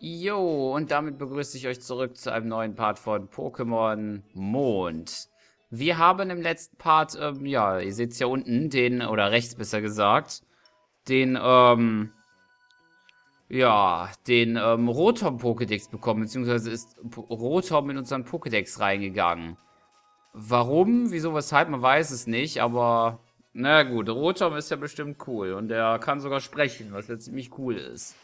Jo, und damit begrüße ich euch zurück zu einem neuen Part von Pokémon Mond. Wir haben im letzten Part, ähm, ja, ihr seht es ja unten, den, oder rechts besser gesagt, den, ähm, ja, den, ähm, Rotom-Pokédex bekommen, beziehungsweise ist Rotom in unseren Pokédex reingegangen. Warum, wieso, weshalb, man weiß es nicht, aber, na gut, Rotom ist ja bestimmt cool und er kann sogar sprechen, was ja ziemlich cool ist.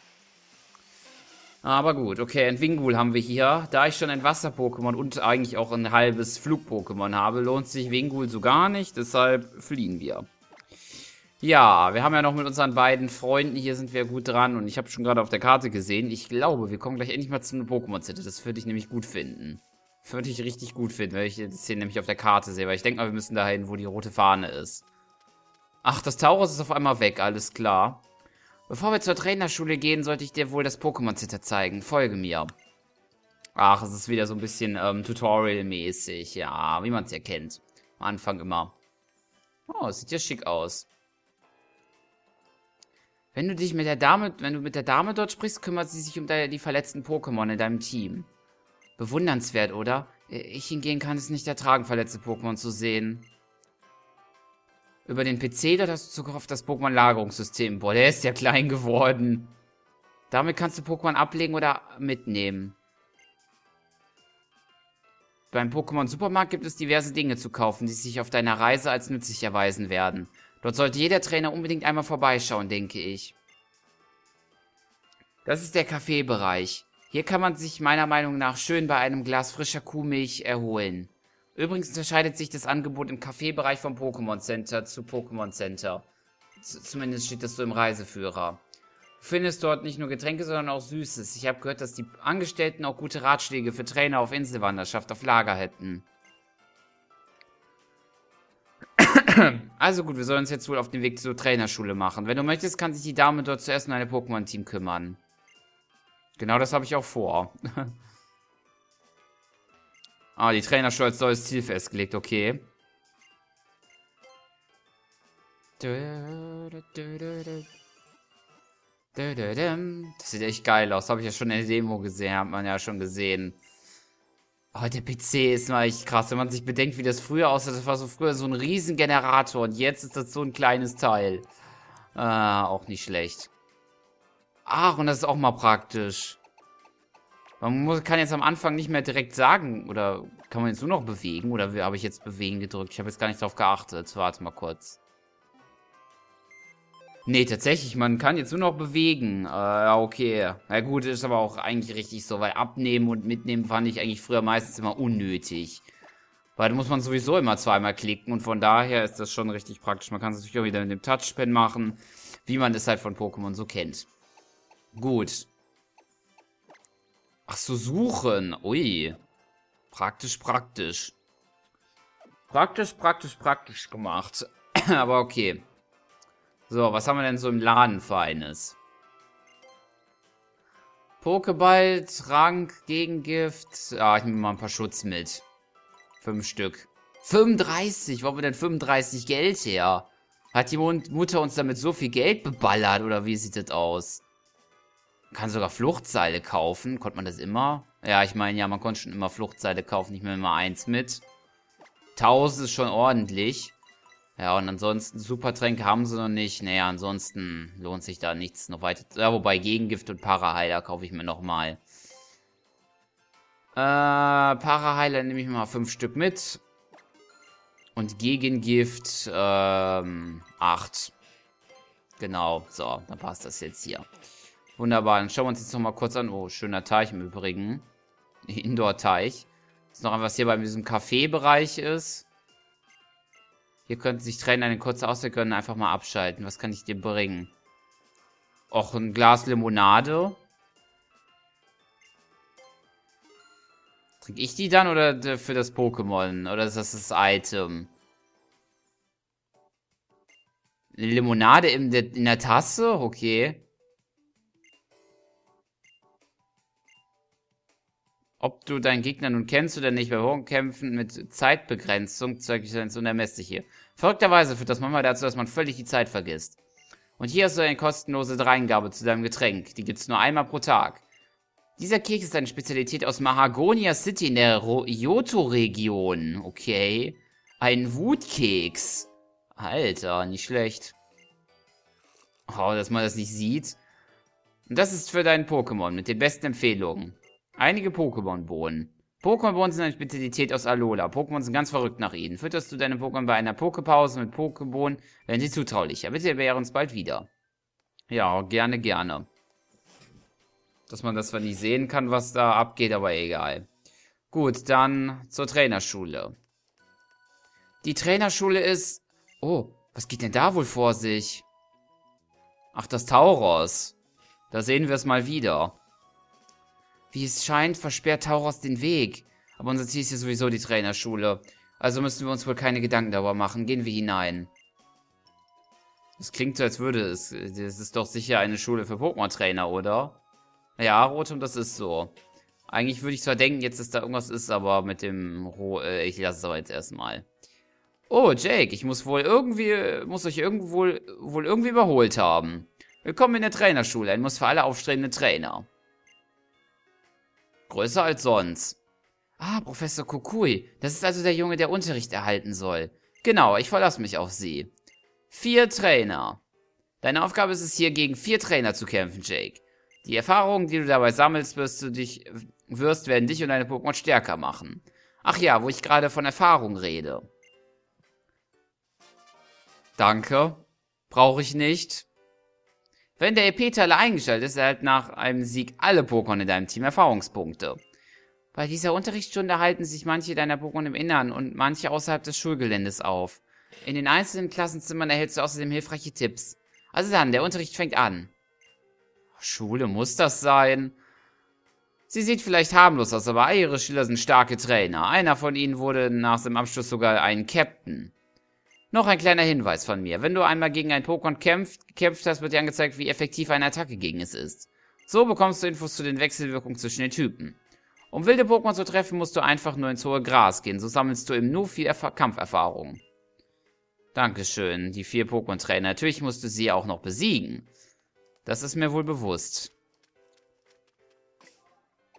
Aber gut, okay, ein Wingul haben wir hier. Da ich schon ein Wasser-Pokémon und eigentlich auch ein halbes Flug-Pokémon habe, lohnt sich Wingul so gar nicht, deshalb fliehen wir. Ja, wir haben ja noch mit unseren beiden Freunden, hier sind wir gut dran und ich habe schon gerade auf der Karte gesehen, ich glaube, wir kommen gleich endlich mal zu einer Pokémon-Zitte. Das würde ich nämlich gut finden. Würde ich richtig gut finden, wenn ich das hier nämlich auf der Karte sehe, weil ich denke mal, wir müssen dahin, wo die rote Fahne ist. Ach, das Taurus ist auf einmal weg, alles klar. Bevor wir zur Trainerschule gehen, sollte ich dir wohl das Pokémon-Zitter zeigen. Folge mir. Ach, es ist wieder so ein bisschen ähm, Tutorial-mäßig. Ja, wie man es ja kennt. Am Anfang immer. Oh, sieht ja schick aus. Wenn du dich mit der Dame, wenn du mit der Dame dort sprichst, kümmert sie sich um die verletzten Pokémon in deinem Team. Bewundernswert, oder? Ich hingegen kann es nicht ertragen, verletzte Pokémon zu sehen. Über den PC, dort hast du Zugriff auf das Pokémon-Lagerungssystem. Boah, der ist ja klein geworden. Damit kannst du Pokémon ablegen oder mitnehmen. Beim Pokémon-Supermarkt gibt es diverse Dinge zu kaufen, die sich auf deiner Reise als nützlich erweisen werden. Dort sollte jeder Trainer unbedingt einmal vorbeischauen, denke ich. Das ist der Kaffeebereich. Hier kann man sich meiner Meinung nach schön bei einem Glas frischer Kuhmilch erholen. Übrigens unterscheidet sich das Angebot im Kaffeebereich vom Pokémon Center zu Pokémon Center. Z zumindest steht das so im Reiseführer. Du findest dort nicht nur Getränke, sondern auch Süßes. Ich habe gehört, dass die Angestellten auch gute Ratschläge für Trainer auf Inselwanderschaft auf Lager hätten. Also gut, wir sollen uns jetzt wohl auf den Weg zur Trainerschule machen. Wenn du möchtest, kann sich die Dame dort zuerst um eine Pokémon-Team kümmern. Genau das habe ich auch vor. Ah, die Trainerschule als neues Ziel festgelegt, okay. Das sieht echt geil aus. Habe ich ja schon in der Demo gesehen, hat man ja schon gesehen. Oh, der PC ist mal echt krass, wenn man sich bedenkt, wie das früher aussah. Das war so früher so ein Riesengenerator und jetzt ist das so ein kleines Teil. Ah, auch nicht schlecht. Ach, und das ist auch mal praktisch. Man muss, kann jetzt am Anfang nicht mehr direkt sagen, oder kann man jetzt nur noch bewegen, oder habe ich jetzt bewegen gedrückt? Ich habe jetzt gar nicht drauf geachtet. Warte mal kurz. Nee, tatsächlich, man kann jetzt nur noch bewegen. Äh, okay. Na gut, ist aber auch eigentlich richtig so, weil abnehmen und mitnehmen fand ich eigentlich früher meistens immer unnötig. Weil da muss man sowieso immer zweimal klicken und von daher ist das schon richtig praktisch. Man kann es natürlich auch wieder mit dem Touchpen machen, wie man das halt von Pokémon so kennt. Gut. Ach so, suchen. Ui. Praktisch, praktisch. Praktisch, praktisch, praktisch gemacht. Aber okay. So, was haben wir denn so im Laden Feines? Pokéball, Trank, Gegengift. Ah, ich nehme mal ein paar Schutz mit. Fünf Stück. 35? Wo haben wir denn 35 Geld her? Hat die Mutter uns damit so viel Geld beballert oder wie sieht das aus? Kann sogar Fluchtseile kaufen. Konnte man das immer? Ja, ich meine, ja, man konnte schon immer Fluchtseile kaufen. Ich nehme mal eins mit. 1000 ist schon ordentlich. Ja, und ansonsten Supertränke haben sie noch nicht. Naja, ansonsten lohnt sich da nichts noch weiter. Ja, wobei Gegengift und Paraheiler kaufe ich mir nochmal. Äh, Paraheiler nehme ich mal fünf Stück mit. Und Gegengift, ähm, acht. Genau, so, dann passt das jetzt hier. Wunderbar, dann schauen wir uns jetzt nochmal kurz an. Oh, schöner Teich im Übrigen. Indoor-Teich. Ist noch was hier bei diesem Kaffeebereich ist. Hier könnten sich Trainer eine kurze Auszeit können einfach mal abschalten. Was kann ich dir bringen? Och, ein Glas Limonade. Trinke ich die dann oder für das Pokémon? Oder ist das das Item? Limonade in der, in der Tasse? Okay. Ob du deinen Gegner nun kennst oder nicht, bei Hochkämpfen mit Zeitbegrenzung zeige ich das unermesslich hier. Verrückterweise führt das manchmal dazu, dass man völlig die Zeit vergisst. Und hier hast du eine kostenlose Dreingabe zu deinem Getränk. Die gibt es nur einmal pro Tag. Dieser Keks ist eine Spezialität aus Mahagonia City in der Yoto-Region. Okay. Ein Wutkeks. Alter, nicht schlecht. Oh, dass man das nicht sieht. Und das ist für deinen Pokémon mit den besten Empfehlungen. Einige Pokémon-Bohnen. Pokémon-Bohnen sind eine Spezialität aus Alola. Pokémon sind ganz verrückt nach ihnen. Fütterst du deine Pokémon bei einer Poképause mit Pokébohnen, werden sie zutraulicher. Bitte wäre uns bald wieder. Ja, gerne, gerne. Dass man das zwar nicht sehen kann, was da abgeht, aber egal. Gut, dann zur Trainerschule. Die Trainerschule ist... Oh, was geht denn da wohl vor sich? Ach, das Tauros. Da sehen wir es mal wieder. Wie es scheint, versperrt Tauros den Weg. Aber unser Ziel ist ja sowieso die Trainerschule. Also müssen wir uns wohl keine Gedanken darüber machen. Gehen wir hinein. Das klingt so, als würde es... Das ist doch sicher eine Schule für Pokémon-Trainer, oder? Ja, Rotum, das ist so. Eigentlich würde ich zwar denken, jetzt, dass da irgendwas ist, aber mit dem Ro... Äh, ich lasse es aber jetzt erstmal. Oh, Jake, ich muss wohl irgendwie... Muss euch irgendwo wohl, irgendwie überholt haben. Willkommen in der Trainerschule. Ein Muss für alle aufstrebende Trainer. Größer als sonst. Ah, Professor Kukui. Das ist also der Junge, der Unterricht erhalten soll. Genau, ich verlasse mich auf Sie. Vier Trainer. Deine Aufgabe ist es hier, gegen vier Trainer zu kämpfen, Jake. Die Erfahrungen, die du dabei sammelst, wirst du dich, wirst, werden dich und deine Pokémon stärker machen. Ach ja, wo ich gerade von Erfahrung rede. Danke. Brauche ich nicht. Wenn der EP-Teile eingestellt ist, erhält nach einem Sieg alle Pokémon in deinem Team Erfahrungspunkte. Bei dieser Unterrichtsstunde halten sich manche deiner Pokémon im Innern und manche außerhalb des Schulgeländes auf. In den einzelnen Klassenzimmern erhältst du außerdem hilfreiche Tipps. Also dann, der Unterricht fängt an. Schule muss das sein? Sie sieht vielleicht harmlos aus, aber ihre Schüler sind starke Trainer. Einer von ihnen wurde nach dem Abschluss sogar ein Captain. Noch ein kleiner Hinweis von mir. Wenn du einmal gegen ein Pokémon kämpft, gekämpft hast, wird dir angezeigt, wie effektiv eine Attacke gegen es ist. So bekommst du Infos zu den Wechselwirkungen zwischen den Typen. Um wilde Pokémon zu treffen, musst du einfach nur ins hohe Gras gehen. So sammelst du im Nu viel Erf Kampferfahrung. Dankeschön, die vier Pokémon-Trainer. Natürlich musst du sie auch noch besiegen. Das ist mir wohl bewusst.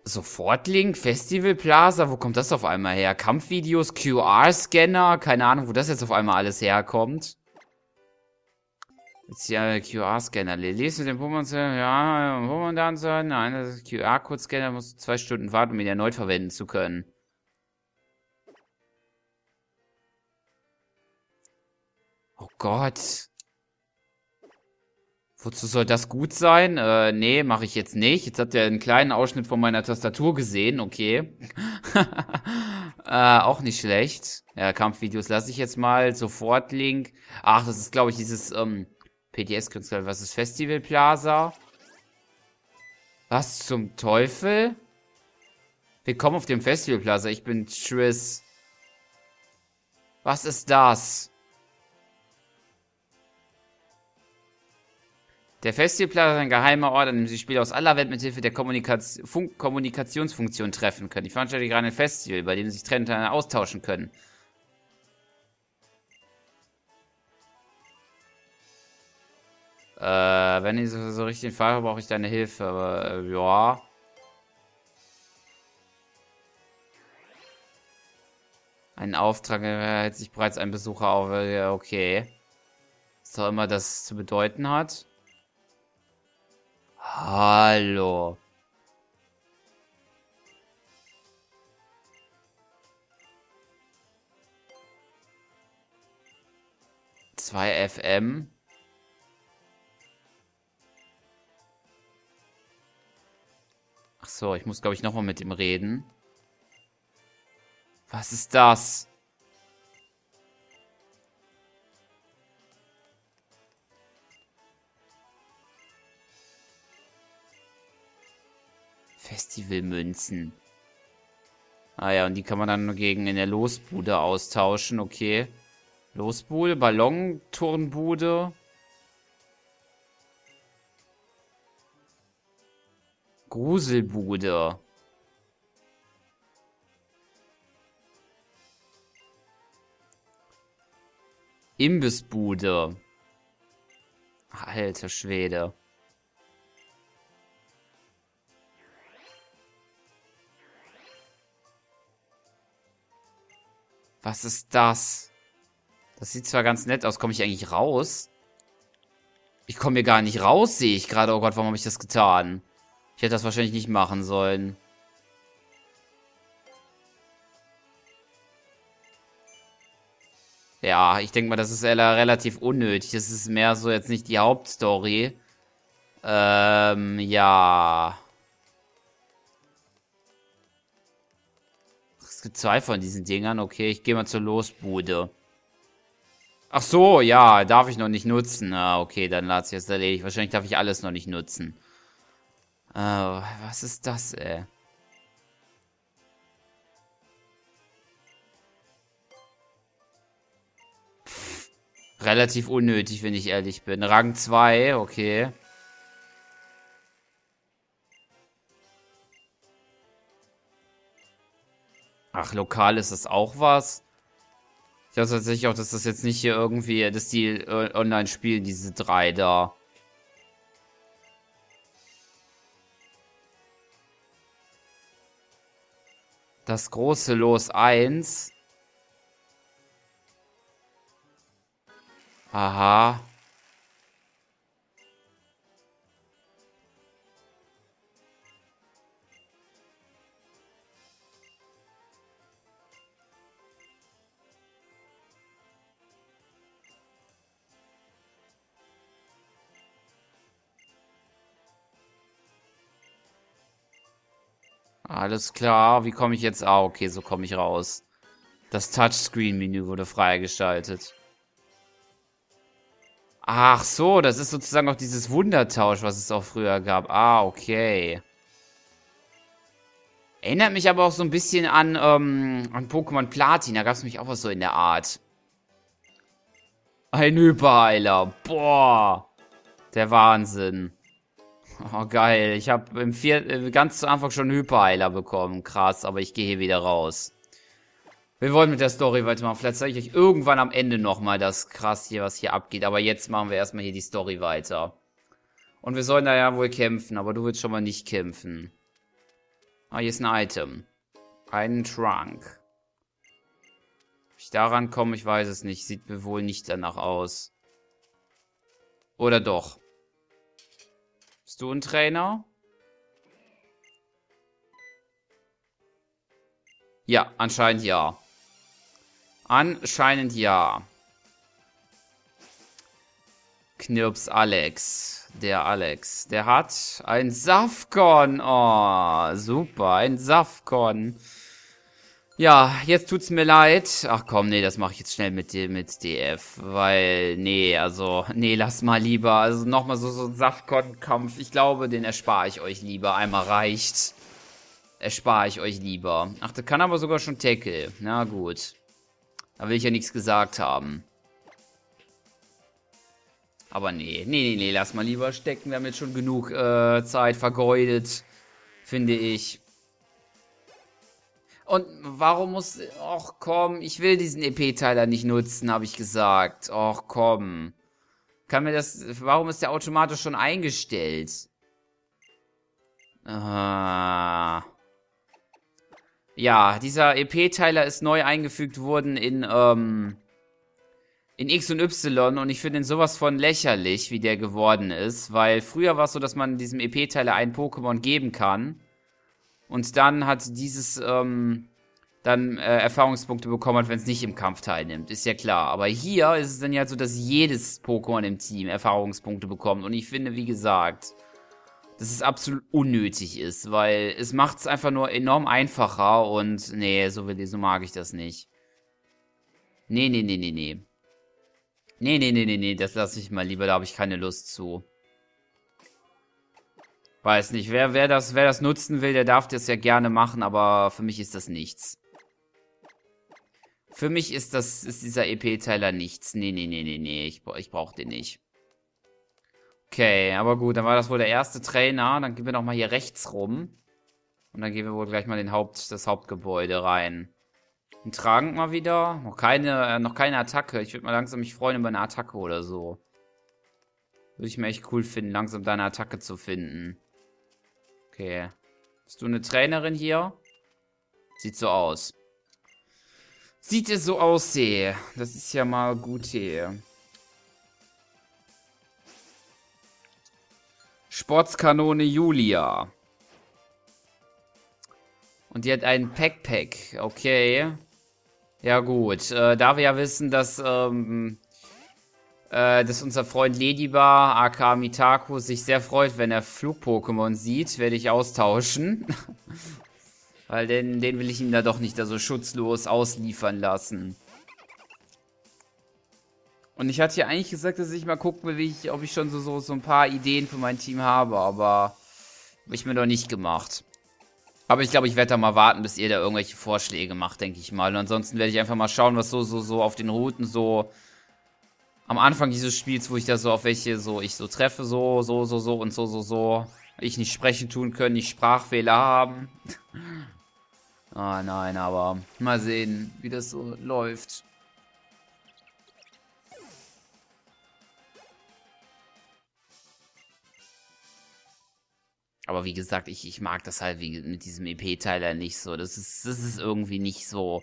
Sofortlink, Festival Plaza, wo kommt das auf einmal her? Kampfvideos, QR-Scanner, keine Ahnung, wo das jetzt auf einmal alles herkommt. Jetzt ja QR-Scanner. Lies mit dem Pokémon, ja, Pokémon Dancer, nein, das QR-Code-Scanner muss zwei Stunden warten, um ihn erneut verwenden zu können. Oh Gott. Wozu soll das gut sein? Äh, nee, mache ich jetzt nicht. Jetzt habt ihr einen kleinen Ausschnitt von meiner Tastatur gesehen, okay. äh, auch nicht schlecht. Ja, Kampfvideos lasse ich jetzt mal. Sofort Link. Ach, das ist, glaube ich, dieses ähm, PDS-Künstler. Was ist Festival Plaza? Was zum Teufel? Willkommen auf dem Festival Plaza. Ich bin Triss. Was ist das? Der Festivalplatz ist ein geheimer Ort, an dem sich Spieler aus aller Welt mit Hilfe der Kommunikaz Fun Kommunikationsfunktion treffen können. Ich veranstalte gerade ein Festival, bei dem sich Trainer austauschen können. Äh, wenn ich so, so richtig fahre, brauche ich deine Hilfe, aber äh, ja. Ein Auftrag äh, hält sich bereits ein Besucher auf. Äh, okay. Was auch immer das zu bedeuten hat. Hallo. Zwei FM. Ach so, ich muss, glaube ich, nochmal mit ihm reden. Was ist das? Festivalmünzen. Ah ja, und die kann man dann gegen in der Losbude austauschen, okay. Losbude, Ballonturnbude. Gruselbude. Imbissbude. Alter Schwede. Was ist das? Das sieht zwar ganz nett aus. Komme ich eigentlich raus? Ich komme hier gar nicht raus, sehe ich gerade. Oh Gott, warum habe ich das getan? Ich hätte das wahrscheinlich nicht machen sollen. Ja, ich denke mal, das ist relativ unnötig. Das ist mehr so jetzt nicht die Hauptstory. Ähm, ja. Gibt zwei von diesen Dingern. Okay, ich gehe mal zur Losbude. Ach so, ja, darf ich noch nicht nutzen. Ah, okay, dann lasse ich es erledigt. Wahrscheinlich darf ich alles noch nicht nutzen. Äh, was ist das, ey? Relativ unnötig, wenn ich ehrlich bin. Rang 2, okay. Ach, lokal ist das auch was? Ich glaube tatsächlich auch, dass das jetzt nicht hier irgendwie, dass die äh, online spielen, diese drei da. Das große Los 1. Aha. Alles klar, wie komme ich jetzt? Ah, okay, so komme ich raus. Das Touchscreen-Menü wurde freigeschaltet. Ach so, das ist sozusagen auch dieses Wundertausch, was es auch früher gab. Ah, okay. Erinnert mich aber auch so ein bisschen an, ähm, an Pokémon Platin. Da gab es nämlich auch was so in der Art. Ein Hyperheiler. Boah. Der Wahnsinn. Oh, geil. Ich habe im vier, äh, ganz zu Anfang schon einen Hyperheiler bekommen. Krass, aber ich gehe hier wieder raus. Wir wollen mit der Story weitermachen. Vielleicht zeige ich euch irgendwann am Ende nochmal das krass hier, was hier abgeht. Aber jetzt machen wir erstmal hier die Story weiter. Und wir sollen da ja wohl kämpfen, aber du willst schon mal nicht kämpfen. Ah, hier ist ein Item. Ein Trunk. Ob ich daran komme, ich weiß es nicht. Sieht mir wohl nicht danach aus. Oder doch? Bist du ein Trainer? Ja, anscheinend ja. Anscheinend ja. Knirps Alex. Der Alex. Der hat ein Safkon. Oh, super. Ein Safkon. Ja, jetzt tut's mir leid. Ach komm, nee, das mache ich jetzt schnell mit, mit DF. Weil, nee, also, nee, lass mal lieber. Also nochmal so, so ein Safkon-Kampf. Ich glaube, den erspare ich euch lieber. Einmal reicht. Erspare ich euch lieber. Ach, der kann aber sogar schon Tackle. Na gut. Da will ich ja nichts gesagt haben. Aber nee, nee, nee, nee, lass mal lieber stecken. Wir haben jetzt schon genug äh, Zeit vergeudet, finde ich. Und warum muss... Och, komm, ich will diesen EP-Teiler nicht nutzen, habe ich gesagt. Och, komm. Kann mir das... Warum ist der automatisch schon eingestellt? Ah... Ja, dieser EP-Teiler ist neu eingefügt worden in, ähm, in X und Y und ich finde ihn sowas von lächerlich, wie der geworden ist, weil früher war es so, dass man diesem EP-Teiler einen Pokémon geben kann und dann hat dieses, ähm, dann äh, Erfahrungspunkte bekommen hat, wenn es nicht im Kampf teilnimmt. Ist ja klar. Aber hier ist es dann ja so, dass jedes Pokémon im Team Erfahrungspunkte bekommt. Und ich finde, wie gesagt, dass es absolut unnötig ist, weil es macht es einfach nur enorm einfacher und nee, so, will, so mag ich das nicht. Nee, nee, nee, nee, nee. Nee, nee, nee, nee, nee, das lasse ich mal lieber, da habe ich keine Lust zu. Weiß nicht, wer, wer, das, wer das nutzen will, der darf das ja gerne machen, aber für mich ist das nichts. Für mich ist das, ist dieser EP-Teiler nichts. Nee, nee, nee, nee, nee, ich, ich brauche den nicht. Okay, aber gut, dann war das wohl der erste Trainer. Dann gehen wir nochmal hier rechts rum. Und dann gehen wir wohl gleich mal in Haupt, das Hauptgebäude rein. Ein Trank mal wieder. Noch keine, äh, noch keine Attacke. Ich würde mal langsam mich freuen über eine Attacke oder so. Würde ich mir echt cool finden, langsam deine Attacke zu finden. Okay. Bist du eine Trainerin hier? Sieht so aus. Sieht es so aus, hier. Das ist ja mal gut hier. Sportskanone Julia. Und die hat einen Packpack. Okay. Ja gut. Äh, da wir ja wissen, dass, ähm, äh, dass unser Freund Ladybar, aka Mitaku, sich sehr freut, wenn er Flug-Pokémon sieht, werde ich austauschen. Weil den, den will ich ihm da doch nicht da so schutzlos ausliefern lassen. Und ich hatte ja eigentlich gesagt, dass ich mal gucken will, ich, ob ich schon so, so, so ein paar Ideen für mein Team habe, aber habe ich mir noch nicht gemacht. Aber ich glaube, ich werde da mal warten, bis ihr da irgendwelche Vorschläge macht, denke ich mal. Und ansonsten werde ich einfach mal schauen, was so, so, so auf den Routen so am Anfang dieses Spiels, wo ich da so auf welche so ich so treffe, so, so, so, so und so, so, so. Ich nicht sprechen tun können, nicht Sprachfehler haben. Ah, nein, aber mal sehen, wie das so läuft. Aber wie gesagt, ich, ich mag das halt wie mit diesem EP-Teiler nicht so. Das ist, das ist irgendwie nicht so.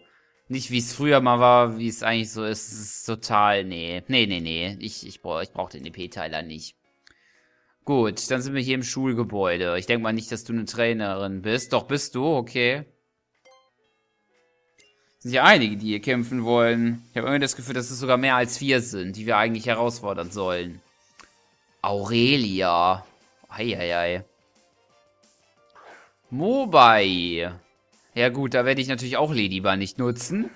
Nicht wie es früher mal war, wie es eigentlich so ist. Es ist total. Nee. Nee, nee, nee. Ich, ich, brauch, ich brauch den EP-Teiler nicht. Gut, dann sind wir hier im Schulgebäude. Ich denke mal nicht, dass du eine Trainerin bist. Doch, bist du, okay sind ja einige, die hier kämpfen wollen. Ich habe irgendwie das Gefühl, dass es sogar mehr als vier sind, die wir eigentlich herausfordern sollen. Aurelia. Eieiei. Mobai. Ja gut, da werde ich natürlich auch Ladybar nicht nutzen.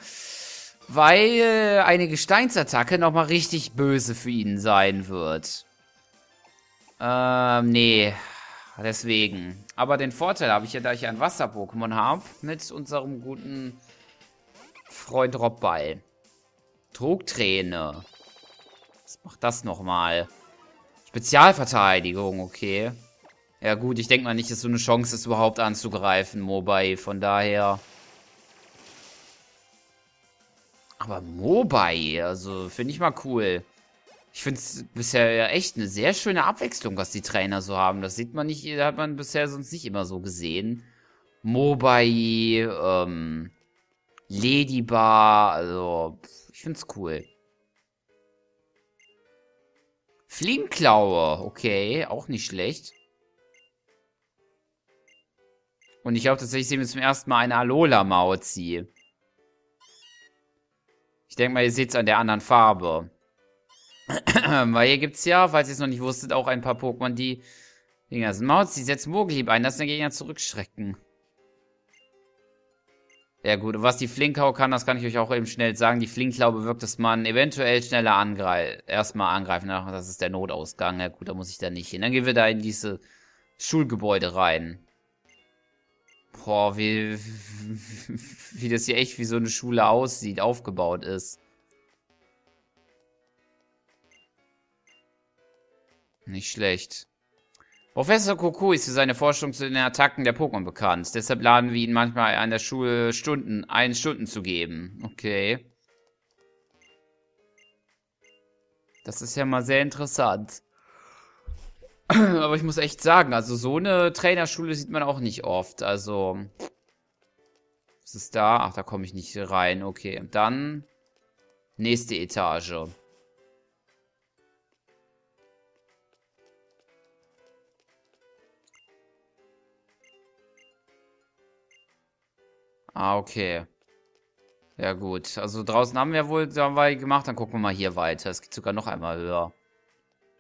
Weil eine Gesteinsattacke nochmal richtig böse für ihn sein wird. Ähm, nee. Deswegen. Aber den Vorteil habe ich ja, da ich ein Wasser-Pokémon habe, mit unserem guten Freund Robball. Trugträne. Was macht das nochmal? Spezialverteidigung, okay. Ja gut, ich denke mal nicht, dass so eine Chance ist, überhaupt anzugreifen, Mobile. Von daher... Aber Mobile, also finde ich mal cool. Ich finde es bisher ja echt eine sehr schöne Abwechslung, was die Trainer so haben. Das sieht man nicht, hat man bisher sonst nicht immer so gesehen. Mobile, ähm, Ladybar, also ich find's cool. Fliegenklaue, okay, auch nicht schlecht. Und ich glaube tatsächlich sehen wir zum ersten Mal eine Alola Mauzi. Ich denke mal, ihr seht es an der anderen Farbe. Weil hier gibt es ja, falls ihr es noch nicht wusstet, auch ein paar Pokémon, die... Das Mauzi setzt Mogelhieb ein, dass der Gegner zurückschrecken. Ja gut, was die Flinkau kann, das kann ich euch auch eben schnell sagen. Die Flinklau bewirkt, dass man eventuell schneller angreift. Erstmal angreifen, das ist der Notausgang. Ja gut, da muss ich da nicht hin. Dann gehen wir da in diese Schulgebäude rein. Boah, wie, wie das hier echt wie so eine Schule aussieht, aufgebaut ist. Nicht schlecht. Professor Koku ist für seine Forschung zu den Attacken der Pokémon bekannt. Deshalb laden wir ihn manchmal an der Schule Stunden, ein Stunden zu geben. Okay. Das ist ja mal sehr interessant. Aber ich muss echt sagen, also so eine Trainerschule sieht man auch nicht oft. Also, was ist da? Ach, da komme ich nicht rein. Okay, dann nächste Etage. Ah, okay. Ja gut, also draußen haben wir wohl dabei gemacht, dann gucken wir mal hier weiter. Es geht sogar noch einmal höher.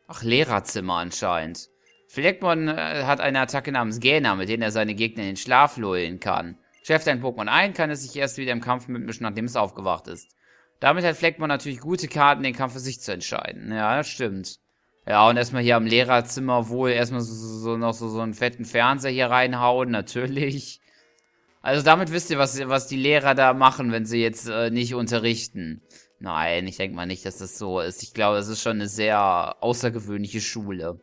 Ach, Lehrerzimmer anscheinend. Fleckmon äh, hat eine Attacke namens Gähner, mit der er seine Gegner in den Schlaf lullen kann. Schärft ein Pokémon ein, kann es sich erst wieder im Kampf mitmischen, nachdem es aufgewacht ist. Damit hat Fleckmon natürlich gute Karten, den Kampf für sich zu entscheiden. Ja, das stimmt. Ja, und erstmal hier am Lehrerzimmer wohl erstmal so, so noch so, so einen fetten Fernseher hier reinhauen, natürlich. Also damit wisst ihr, was, was die Lehrer da machen, wenn sie jetzt äh, nicht unterrichten. Nein, ich denke mal nicht, dass das so ist. Ich glaube, es ist schon eine sehr außergewöhnliche Schule.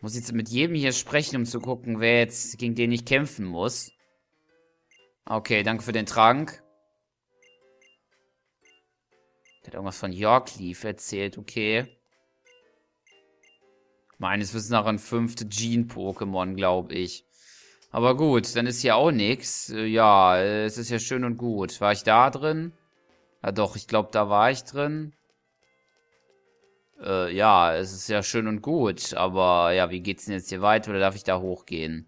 Muss jetzt mit jedem hier sprechen, um zu gucken, wer jetzt gegen den ich kämpfen muss. Okay, danke für den Trank. Der hat irgendwas von Yorkleaf erzählt, okay. Meines Wissens nach ein fünfte Gene-Pokémon, glaube ich. Aber gut, dann ist hier auch nichts. Ja, es ist ja schön und gut. War ich da drin? Ja doch, ich glaube, da war ich drin. Äh, ja, es ist ja schön und gut. Aber ja, wie geht's denn jetzt hier weiter? Oder darf ich da hochgehen?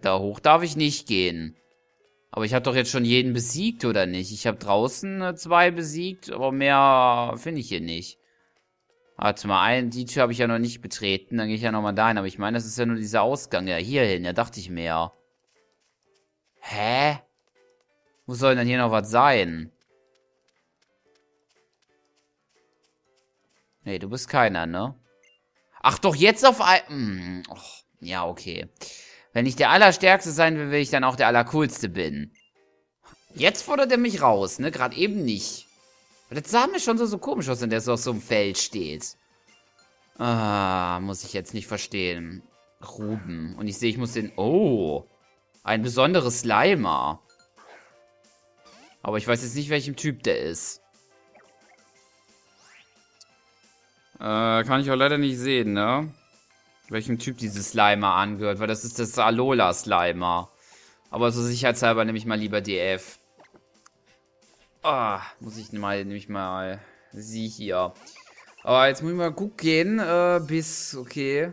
Da hoch darf ich nicht gehen. Aber ich habe doch jetzt schon jeden besiegt, oder nicht? Ich habe draußen äh, zwei besiegt, aber mehr finde ich hier nicht. Warte mal, ein, die Tür habe ich ja noch nicht betreten. Dann gehe ich ja nochmal dahin. Aber ich meine, das ist ja nur dieser Ausgang. Ja, hierhin. Ja, dachte ich mir. Hä? Wo soll denn hier noch was sein? Nee, du bist keiner, ne? Ach doch, jetzt auf ein... Hm, oh, ja, okay. Wenn ich der Allerstärkste sein will, will ich dann auch der Allercoolste bin. Jetzt fordert er mich raus, ne? Gerade eben nicht. Das sah mir schon so, so komisch aus, wenn der so auf so einem Feld steht. Ah, muss ich jetzt nicht verstehen. Ruben. Und ich sehe, ich muss den... Oh. Ein besonderes Slimer. Aber ich weiß jetzt nicht, welchem Typ der ist. Äh, kann ich auch leider nicht sehen, ne? welchem Typ dieses Slimer angehört, weil das ist das Alola Slimer. Aber so sicherheitshalber nehme ich mal lieber DF. Ah, muss ich mal, nehme ich mal sie hier. Aber jetzt muss ich mal gucken, äh, bis, okay.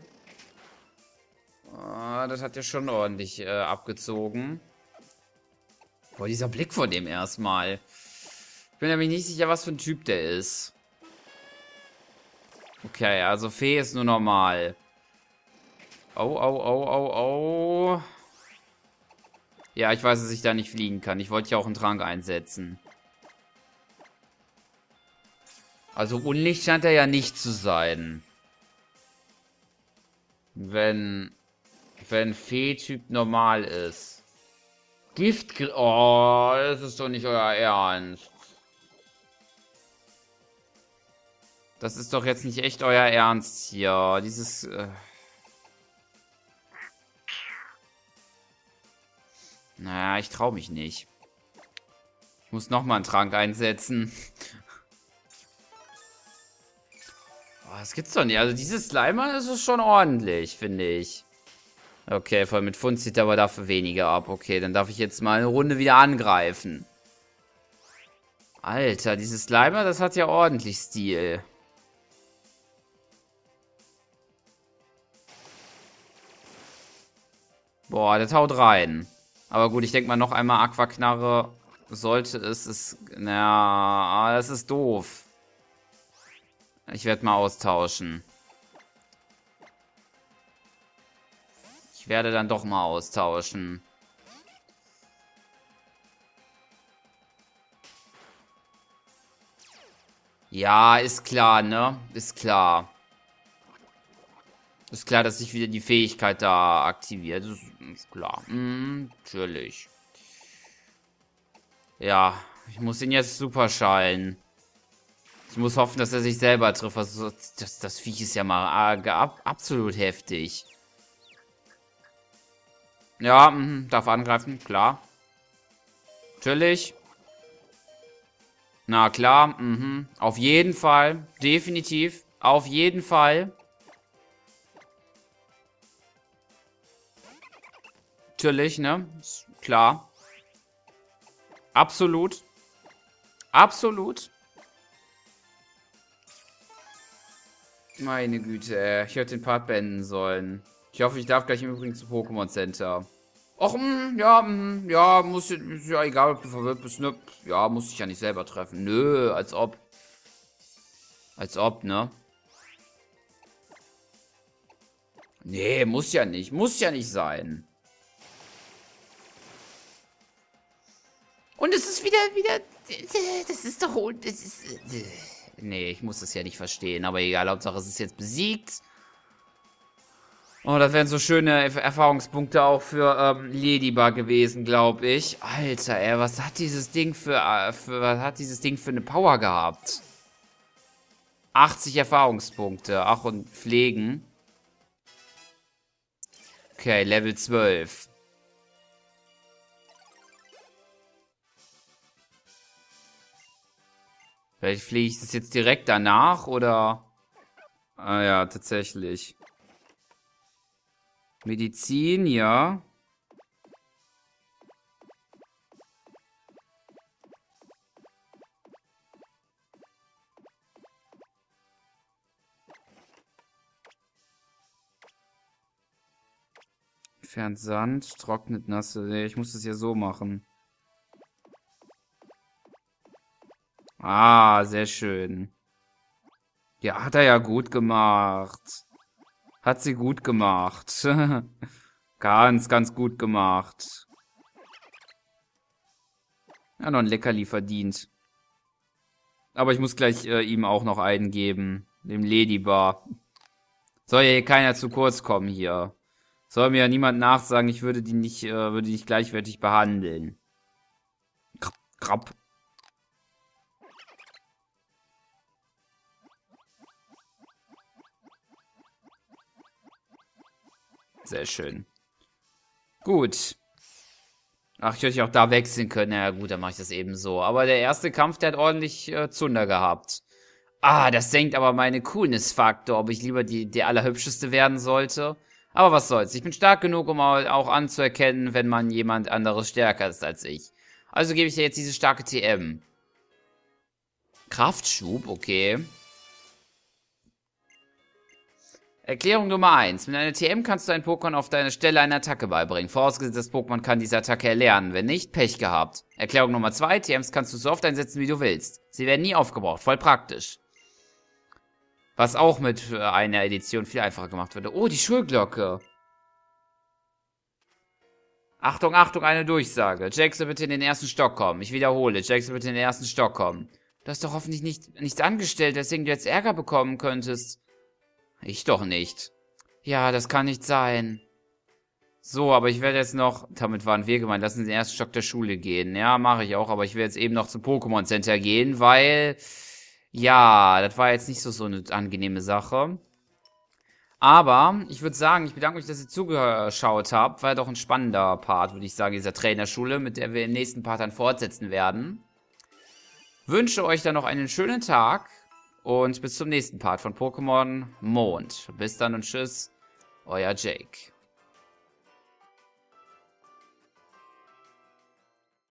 Ah, das hat ja schon ordentlich äh, abgezogen. Boah, dieser Blick von dem erstmal. Ich bin nämlich nicht sicher, was für ein Typ der ist. Okay, also Fee ist nur normal. Oh, oh, oh, oh, oh. Ja, ich weiß, dass ich da nicht fliegen kann. Ich wollte ja auch einen Trank einsetzen. Also Unlicht scheint er ja nicht zu sein. Wenn... Wenn Fee-Typ normal ist. Gift... Oh, das ist doch nicht euer Ernst. Das ist doch jetzt nicht echt euer Ernst hier. Dieses... Äh Naja, ich traue mich nicht. Ich muss nochmal einen Trank einsetzen. Oh, das gibt's doch nicht. Also dieses Slimer ist schon ordentlich, finde ich. Okay, voll mit Pfund zieht aber dafür weniger ab. Okay, dann darf ich jetzt mal eine Runde wieder angreifen. Alter, dieses Slimer, das hat ja ordentlich Stil. Boah, der taut rein. Aber gut, ich denke mal, noch einmal Aquaknarre sollte es. Ist, na, das ist doof. Ich werde mal austauschen. Ich werde dann doch mal austauschen. Ja, ist klar, ne? Ist klar. Ist klar, dass sich wieder die Fähigkeit da aktiviert. Das ist klar. Mhm, natürlich. Ja, ich muss ihn jetzt super schallen. Ich muss hoffen, dass er sich selber trifft. Also, das, das Viech ist ja mal ab, absolut heftig. Ja, mh, darf angreifen, klar. Natürlich. Na klar, mhm. Auf jeden Fall. Definitiv. Auf jeden Fall. Natürlich, ne? Klar. Absolut. Absolut. Meine Güte, ey. Ich hätte den Part beenden sollen. Ich hoffe, ich darf gleich im Übrigen zum Pokémon Center. Och, mh, ja, mh, ja, muss ja egal, ob du verwirrt bist, ne? Ja, muss ich ja nicht selber treffen. Nö, als ob. Als ob, ne? Nee, muss ja nicht. Muss ja nicht sein. Und es ist wieder, wieder, das ist doch, das ist, nee, ich muss das ja nicht verstehen, aber egal, Hauptsache es ist jetzt besiegt. Oh, das wären so schöne Erfahrungspunkte auch für ähm, Ladybug gewesen, glaube ich. Alter, ey, was hat dieses Ding für, äh, für, was hat dieses Ding für eine Power gehabt? 80 Erfahrungspunkte. Ach, und Pflegen. Okay, Level 12. Vielleicht fliege ich das jetzt direkt danach oder... Ah ja, tatsächlich. Medizin, ja. Entfernt Sand, trocknet nasse. Ich muss das ja so machen. Ah, sehr schön. Ja, hat er ja gut gemacht. Hat sie gut gemacht. ganz, ganz gut gemacht. Ja, noch ein Leckerli verdient. Aber ich muss gleich äh, ihm auch noch einen geben. Dem Ladybar. Soll ja hier keiner zu kurz kommen hier. Soll mir ja niemand nachsagen, ich würde die nicht, äh, würde die nicht gleichwertig behandeln. Krab. Krab. Sehr schön. Gut. Ach, ich hätte auch da wechseln können. Ja gut, dann mache ich das eben so. Aber der erste Kampf, der hat ordentlich äh, Zunder gehabt. Ah, das senkt aber meine Coolness-Faktor, ob ich lieber die, die allerhübscheste werden sollte. Aber was soll's. Ich bin stark genug, um auch anzuerkennen, wenn man jemand anderes stärker ist als ich. Also gebe ich dir jetzt diese starke TM. Kraftschub, okay. Erklärung Nummer 1. Mit einer TM kannst du ein Pokémon auf deine Stelle eine Attacke beibringen. Vorausgesetzt, das Pokémon kann diese Attacke erlernen. Wenn nicht, Pech gehabt. Erklärung Nummer 2. TMs kannst du so oft einsetzen, wie du willst. Sie werden nie aufgebraucht. Voll praktisch. Was auch mit äh, einer Edition viel einfacher gemacht würde. Oh, die Schulglocke. Achtung, Achtung, eine Durchsage. Jackson bitte in den ersten Stock kommen. Ich wiederhole, Jackson bitte in den ersten Stock kommen. Du hast doch hoffentlich nicht, nichts angestellt, weswegen du jetzt Ärger bekommen könntest. Ich doch nicht. Ja, das kann nicht sein. So, aber ich werde jetzt noch, damit waren wir gemeint, lassen Sie in den ersten Stock der Schule gehen. Ja, mache ich auch, aber ich werde jetzt eben noch zum Pokémon Center gehen, weil ja, das war jetzt nicht so, so eine angenehme Sache. Aber ich würde sagen, ich bedanke mich, dass ihr zugeschaut habt. War doch ein spannender Part, würde ich sagen, dieser Trainerschule, mit der wir im nächsten Part dann fortsetzen werden. Wünsche euch dann noch einen schönen Tag und bis zum nächsten Part von Pokémon Mond. Bis dann und tschüss, euer Jake.